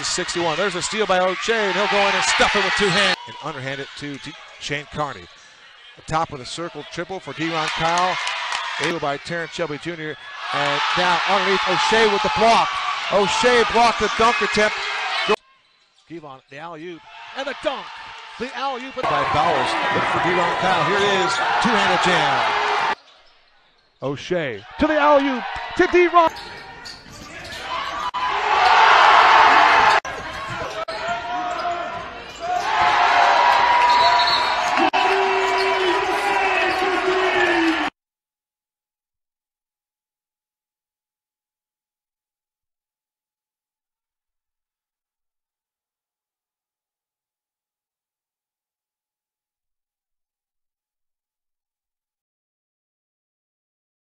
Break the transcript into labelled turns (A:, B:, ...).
A: to 61. There's a steal by O'Shea, and he'll go in and stuff it with two hands. And underhand it to T- Shane Carney. The top of the circle triple for Deron Kyle. Able by Terrence Shelby Jr. And now underneath O'Shea with the block. O'Shea blocked the dunk attempt. Devon the alley-oop, and the dunk. The alley-oop by Bowers. Look for Devon Kyle. Here it is. Two-handed jam. O'Shea to the alley-oop to Devon.